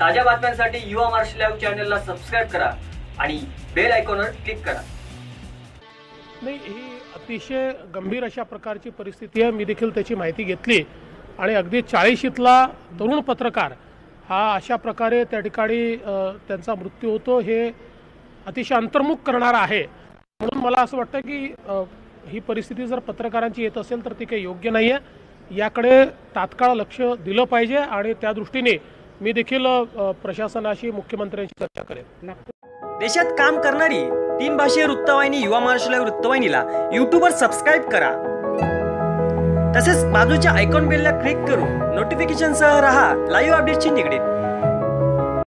ताज्या बातम्यांसाठी युवा महाराष्ट्र लाईव्ह चॅनलला सबस्क्राईब करा आणि बेल आयकॉनवर क्लिक करा. नाही ही अतिशय गंभीर अशा प्रकारची परिस्थिती आहे. मी देखील त्याची माहिती घेतली. आणि अगदी चाळीशीतला तरुण पत्रकार हा अशा प्रकारे त्या ठिकाणी त्यांचा मृत्यू होतो. हे अतिशय अंतर्मुख करणारा आहे. म्हणून मला असं वाटतं की ही परिस्थिती जर पत्रकारांची येत असेल तर ती काही योग्य नाही आहे याकडे तात्काळ लक्ष दिलं पाहिजे आणि त्या दृष्टीने मी देखील प्रशासनाशी मुख्यमंत्र्यांशी चर्चा करेन. देशात काम करणारी तीन भाषीय वृत्तवाहिनी युवा महाराष्ट्र वृत्तवाहिनीला युट्यूबवर सबस्क्राईब करा. तसेच बाजूच्या आयकॉन बेलला क्लिक करून नोटिफिकेशनसह रहा लाईव्ह अपडेटची निगडीत.